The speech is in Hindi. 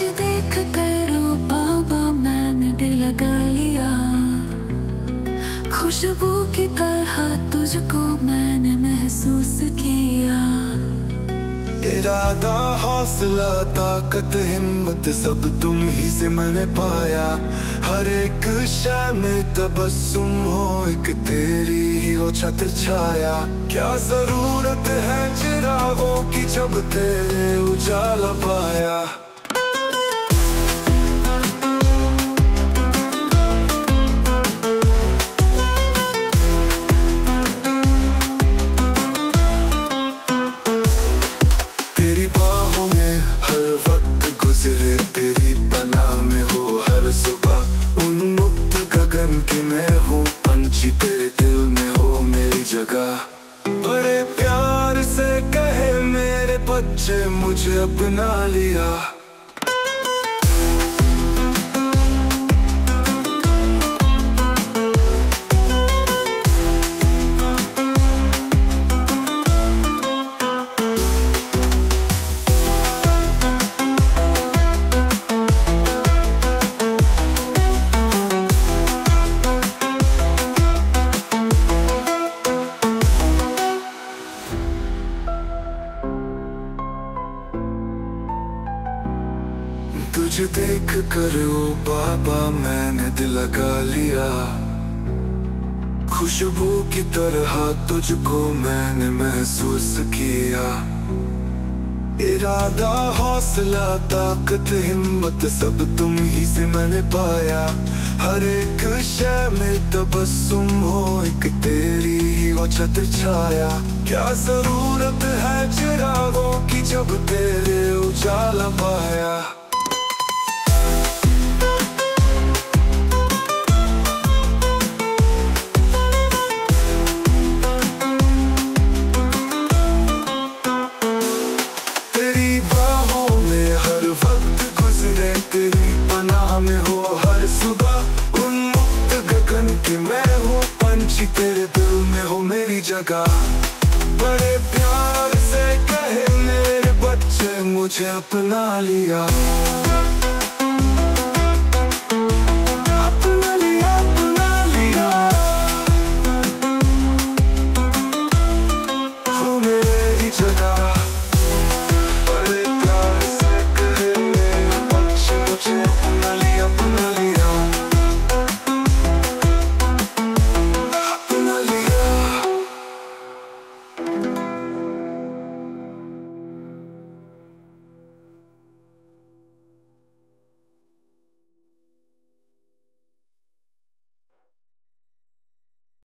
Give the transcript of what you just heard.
तुझे देख कर ओ बाबा, मैंने दिल लगा लिया। खुशबू की तरह तुझको मैंने महसूस किया। इरादा हौसला, ताकत, हिम्मत, सब तुम ही से मैंने पाया। हर एक शय में तबस्सुम हो एक तेरी ही हो छत छाया। क्या ज़रूरत है चिरागों की जब तेरे उजाला पाया? गगन की मैं हूँ पंछी, तेरे दिल में हो मेरी जगह। बड़े प्यार से कहे मेरे बच्चे, मुझे अपना लिया। तुझे देख कर ओ बाबा मैंने दिल लगा लिया। खुशबू की तरह तुझको मैंने महसूस किया। इरादा, हौसला, ताकत, हिम्मत, सब तुम ही से मैंने पाया। हर एक शय में तबस्सुम हो, एक तेरी ही छत छाया। क्या ज़रूरत है चिरागों की जब तेरे उजाला पाया? तेरे दिल में हो मेरी जगह। बड़े प्यार से कहे मेरे बच्चे, मुझे अपना लिया।